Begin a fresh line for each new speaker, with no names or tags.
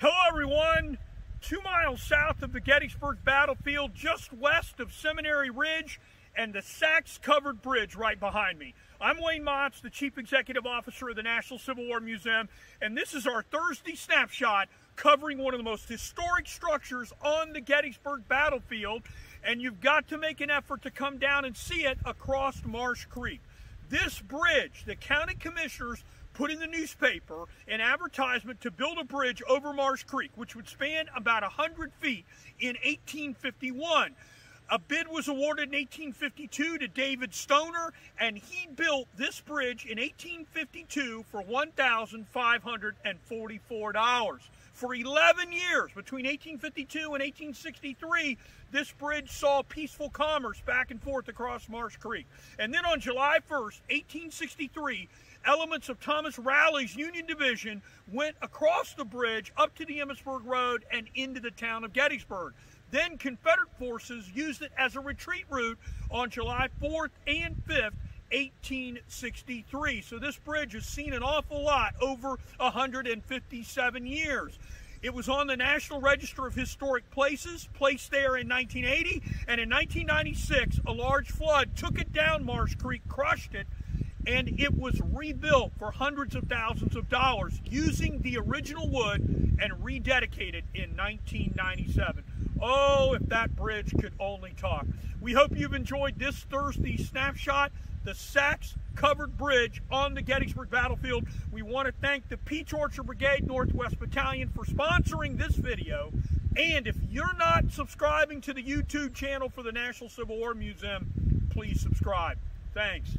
Hello, everyone. Two miles south of the Gettysburg battlefield, just west of Seminary Ridge and the Sachs Covered Bridge right behind me. I'm Wayne Motts, the Chief Executive Officer of the National Civil War Museum, and this is our Thursday snapshot covering one of the most historic structures on the Gettysburg battlefield, and you've got to make an effort to come down and see it across Marsh Creek. This bridge, the county commissioners put in the newspaper an advertisement to build a bridge over Marsh Creek, which would span about 100 feet in 1851. A bid was awarded in 1852 to David Stoner, and he built this bridge in 1852 for $1,544. For 11 years, between 1852 and 1863, this bridge saw peaceful commerce back and forth across Marsh Creek. And then on July 1st, 1863, elements of Thomas Rowley's Union Division went across the bridge up to the Emmitsburg Road and into the town of Gettysburg. Then Confederate forces used it as a retreat route on July 4th and 5th, 1863. So this bridge has seen an awful lot over 157 years. It was on the National Register of Historic Places, placed there in 1980, and in 1996, a large flood took it down Marsh Creek, crushed it, and it was rebuilt for hundreds of thousands of dollars using the original wood and rededicated in 1997. Oh, if that bridge could only talk. We hope you've enjoyed this Thursday snapshot, the Sachs covered bridge on the Gettysburg battlefield. We want to thank the Peach Orchard Brigade Northwest Battalion for sponsoring this video. And if you're not subscribing to the YouTube channel for the National Civil War Museum, please subscribe. Thanks.